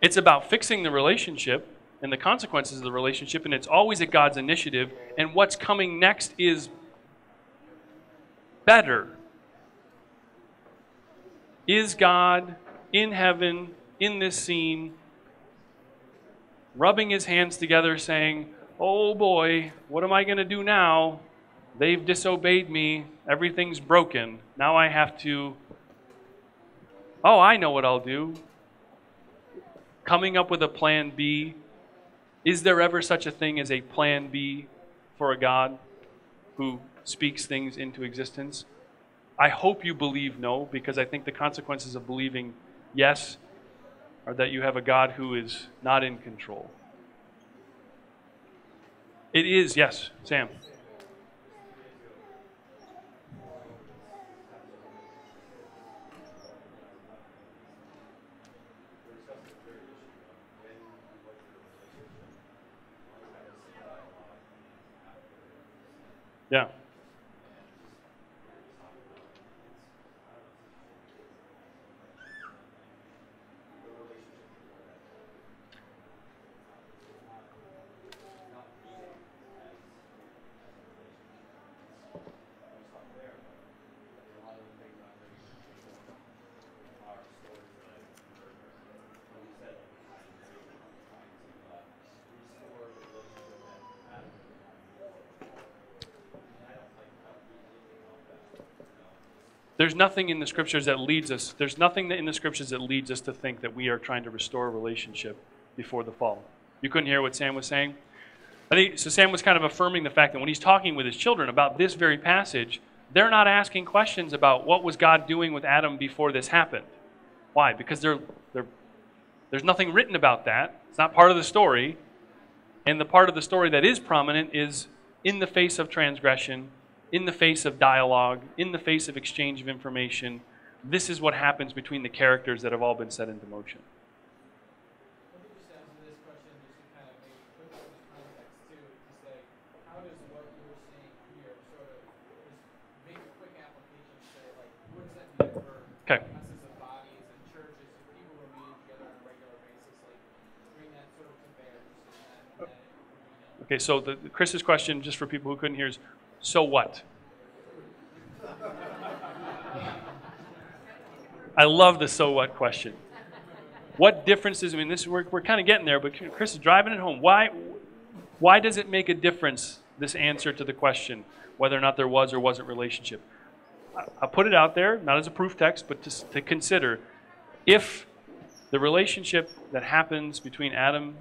It's about fixing the relationship and the consequences of the relationship, and it's always at God's initiative. And what's coming next is better. Is God in heaven, in this scene, rubbing his hands together, saying, Oh boy, what am I going to do now? They've disobeyed me. Everything's broken. Now I have to. Oh, I know what I'll do. Coming up with a plan B. Is there ever such a thing as a plan B for a God who speaks things into existence? I hope you believe no, because I think the consequences of believing yes are that you have a God who is not in control. It is, yes, Sam. Yeah. There's nothing in the scriptures that leads us, there's nothing in the scriptures that leads us to think that we are trying to restore a relationship before the fall. You couldn't hear what Sam was saying? I think so Sam was kind of affirming the fact that when he's talking with his children about this very passage, they're not asking questions about what was God doing with Adam before this happened. Why? Because they're, they're, there's nothing written about that. It's not part of the story. And the part of the story that is prominent is in the face of transgression, in the face of dialogue, in the face of exchange of information. This is what happens between the characters that have all been set into motion. Okay. Okay, so the, Chris's question, just for people who couldn't hear, is so what? I love the so what question. What differences? I mean, this we're, we're kind of getting there, but Chris is driving it home. Why, why does it make a difference? This answer to the question whether or not there was or wasn't relationship. I, I put it out there, not as a proof text, but to, to consider if the relationship that happens between Adam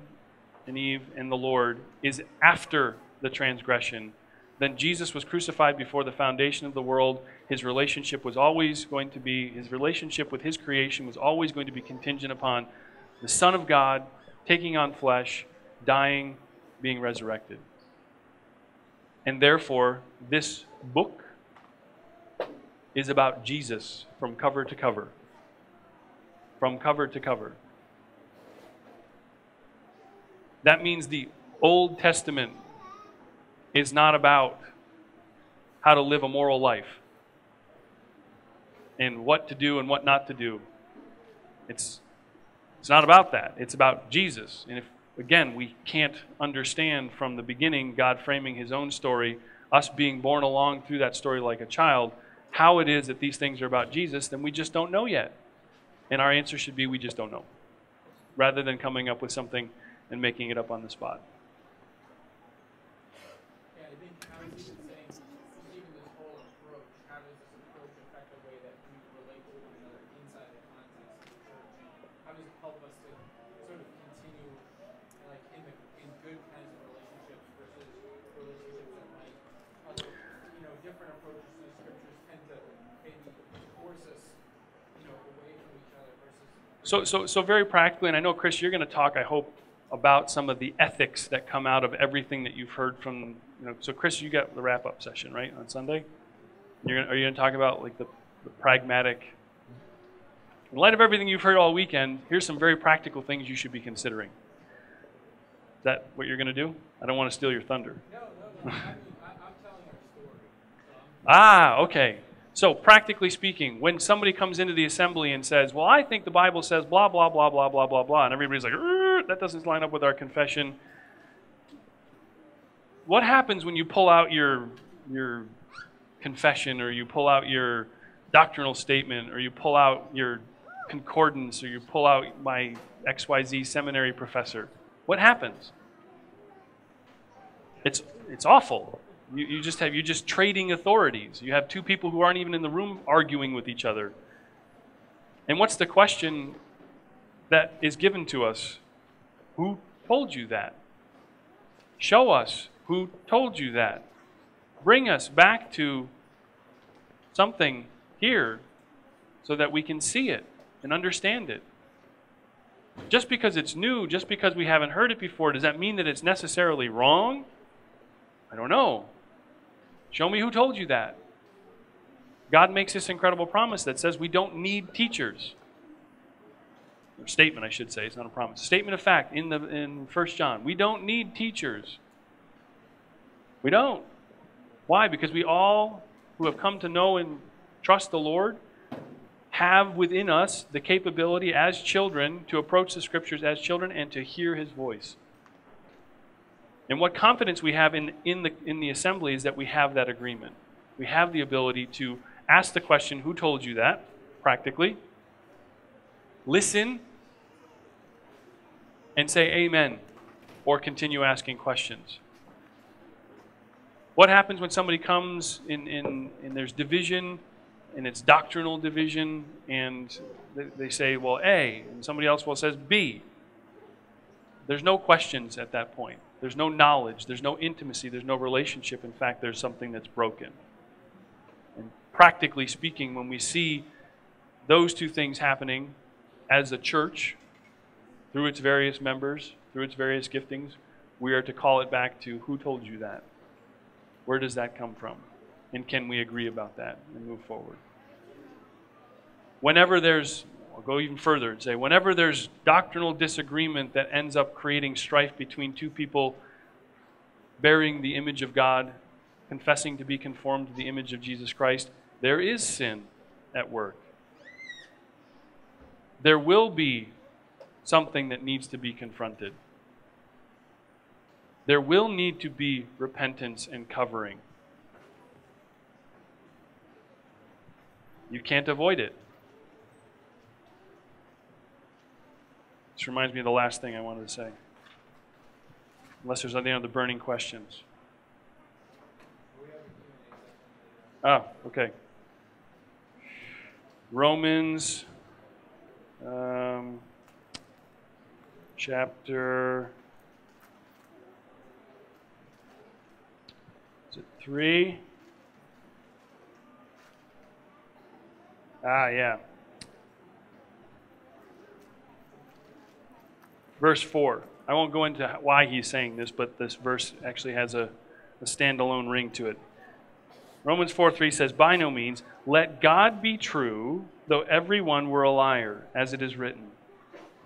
and Eve and the Lord is after the transgression, then Jesus was crucified before the foundation of the world. His relationship was always going to be, his relationship with his creation was always going to be contingent upon the Son of God taking on flesh, dying, being resurrected. And therefore, this book is about Jesus from cover to cover. From cover to cover. That means the Old Testament is not about how to live a moral life and what to do and what not to do. It's, it's not about that. It's about Jesus. And if, again, we can't understand from the beginning God framing his own story, us being born along through that story like a child, how it is that these things are about Jesus, then we just don't know yet. And our answer should be we just don't know, rather than coming up with something and making it up on the spot. Yeah, I think I was even saying, even this whole approach, how does this approach affect the way that we relate to one another inside the context of the church? How does it help us to sort of continue, like, in the in good kinds of relationships versus So, so, so very practically, and I know, Chris, you're going to talk, I hope, about some of the ethics that come out of everything that you've heard from, you know, so Chris, you got the wrap-up session, right, on Sunday? You're gonna, are you going to talk about, like, the, the pragmatic, in light of everything you've heard all weekend, here's some very practical things you should be considering. Is that what you're going to do? I don't want to steal your thunder. No, no, no. I mean, I, I'm telling our story. So I'm, Ah, okay. So, practically speaking, when somebody comes into the assembly and says, Well, I think the Bible says blah, blah, blah, blah, blah, blah, blah, and everybody's like, "Er, That doesn't line up with our confession. What happens when you pull out your, your confession or you pull out your doctrinal statement or you pull out your concordance or you pull out my XYZ seminary professor? What happens? It's, it's awful. You, you just have you're just trading authorities. You have two people who aren't even in the room arguing with each other. And what's the question that is given to us? Who told you that? Show us who told you that. Bring us back to something here so that we can see it and understand it. Just because it's new, just because we haven't heard it before, does that mean that it's necessarily wrong? I don't know. Show me who told you that. God makes this incredible promise that says we don't need teachers. Or statement, I should say. It's not a promise. Statement of fact in the in 1 John. We don't need teachers. We don't. Why? Because we all who have come to know and trust the Lord have within us the capability as children to approach the scriptures as children and to hear his voice. And what confidence we have in, in, the, in the assembly is that we have that agreement. We have the ability to ask the question, Who told you that? practically. Listen and say amen or continue asking questions. What happens when somebody comes in, in, and there's division and it's doctrinal division and they, they say, well, A, and somebody else will says B? There's no questions at that point. There's no knowledge. There's no intimacy. There's no relationship. In fact, there's something that's broken. And practically speaking, when we see those two things happening as a church, through its various members, through its various giftings, we are to call it back to who told you that? Where does that come from? And can we agree about that and move forward? Whenever there's, I'll go even further and say, whenever there's doctrinal disagreement that ends up creating strife between two people bearing the image of God, confessing to be conformed to the image of Jesus Christ, there is sin at work. There will be something that needs to be confronted. There will need to be repentance and covering. You can't avoid it. This reminds me of the last thing I wanted to say. Unless there's any other burning questions. Oh, okay. Romans um, chapter is it three? Ah, yeah. Verse 4. I won't go into why he's saying this, but this verse actually has a, a standalone ring to it. Romans 4 3 says, By no means, let God be true, though everyone were a liar, as it is written,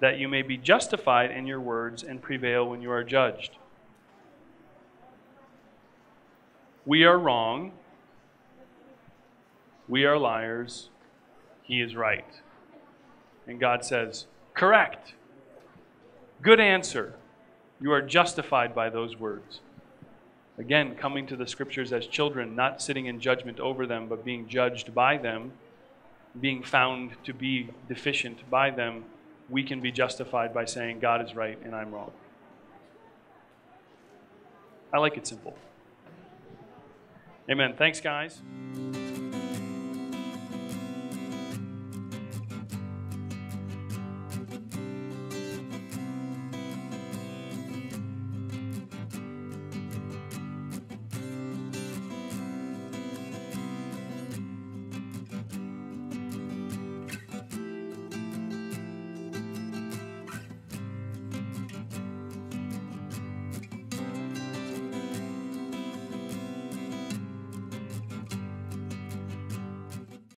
that you may be justified in your words and prevail when you are judged. We are wrong. We are liars. He is right. And God says, Correct. Good answer. You are justified by those words. Again, coming to the scriptures as children, not sitting in judgment over them, but being judged by them, being found to be deficient by them, we can be justified by saying, God is right and I'm wrong. I like it simple. Amen. Thanks, guys.